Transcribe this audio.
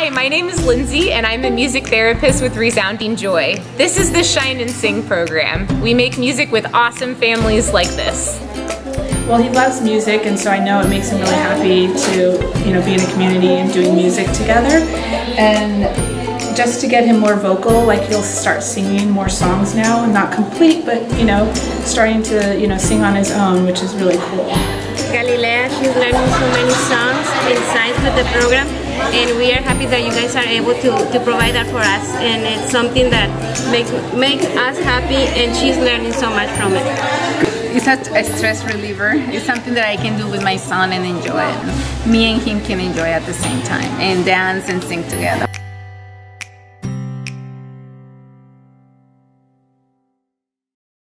Hi, my name is Lindsay and I'm a music therapist with Resounding Joy. This is the Shine and Sing program. We make music with awesome families like this. Well, he loves music, and so I know it makes him really happy to, you know, be in a community and doing music together. And just to get him more vocal, like he'll start singing more songs now, not complete, but you know, starting to, you know, sing on his own, which is really cool. Galilea, she's learning so many songs inside with the program and we are happy that you guys are able to, to provide that for us and it's something that makes makes us happy and she's learning so much from it. It's a, a stress reliever. It's something that I can do with my son and enjoy it. Me and him can enjoy at the same time and dance and sing together.